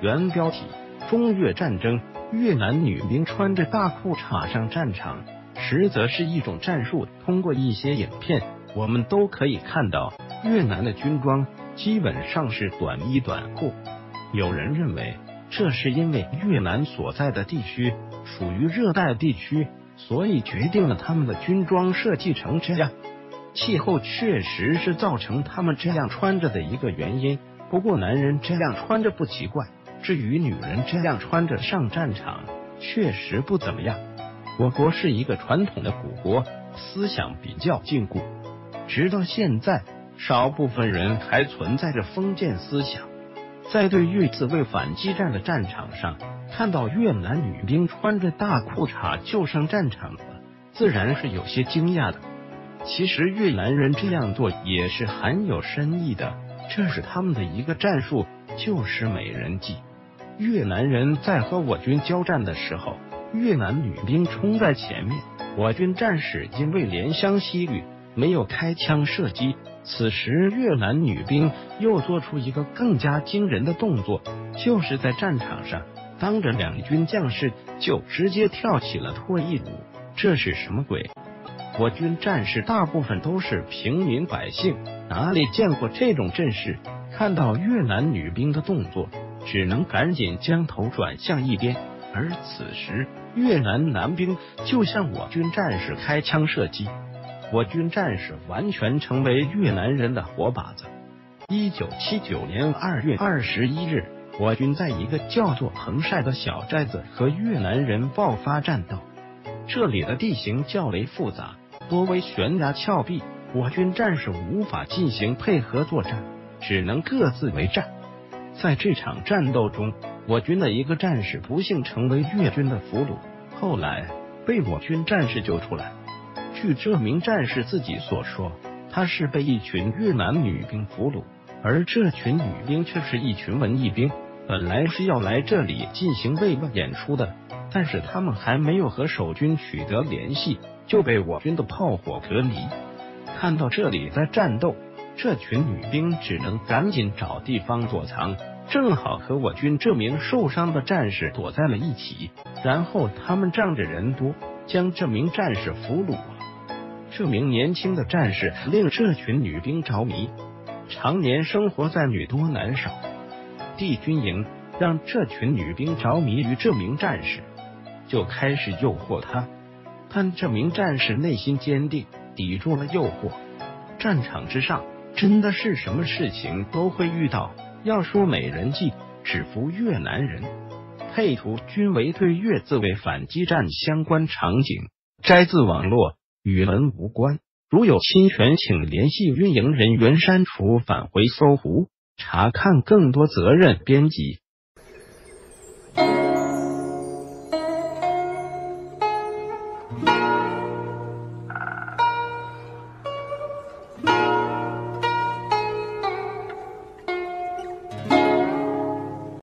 原标题：中越战争，越南女兵穿着大裤衩上战场，实则是一种战术。通过一些影片，我们都可以看到，越南的军装基本上是短衣短裤。有人认为，这是因为越南所在的地区属于热带地区，所以决定了他们的军装设计成这样。气候确实是造成他们这样穿着的一个原因。不过，男人这样穿着不奇怪。至于女人这样穿着上战场，确实不怎么样。我国是一个传统的古国，思想比较禁锢，直到现在，少部分人还存在着封建思想。在对越自卫反击战的战场上，看到越南女兵穿着大裤衩就上战场了，自然是有些惊讶的。其实越南人这样做也是很有深意的，这是他们的一个战术，就是美人计。越南人在和我军交战的时候，越南女兵冲在前面，我军战士因为怜香惜玉，没有开枪射击。此时，越南女兵又做出一个更加惊人的动作，就是在战场上当着两军将士就直接跳起了脱衣舞。这是什么鬼？我军战士大部分都是平民百姓，哪里见过这种阵势？看到越南女兵的动作，只能赶紧将头转向一边。而此时，越南男兵就向我军战士开枪射击，我军战士完全成为越南人的活靶子。一九七九年二月二十一日，我军在一个叫做彭晒的小寨子和越南人爆发战斗。这里的地形较为复杂。多为悬崖峭壁，我军战士无法进行配合作战，只能各自为战。在这场战斗中，我军的一个战士不幸成为越军的俘虏，后来被我军战士救出来。据这名战士自己所说，他是被一群越南女兵俘虏，而这群女兵却是一群文艺兵，本来是要来这里进行慰问演出的，但是他们还没有和守军取得联系。就被我军的炮火隔离。看到这里在战斗，这群女兵只能赶紧找地方躲藏，正好和我军这名受伤的战士躲在了一起。然后他们仗着人多，将这名战士俘虏了。这名年轻的战士令这群女兵着迷，常年生活在女多男少地军营，让这群女兵着迷于这名战士，就开始诱惑他。但这名战士内心坚定，抵住了诱惑。战场之上，真的是什么事情都会遇到。要说美人计，只服越南人。配图均为对越自卫反击战相关场景，摘自网络，与文无关。如有侵权，请联系运营人员删除，返回搜狐，查看更多责任编辑。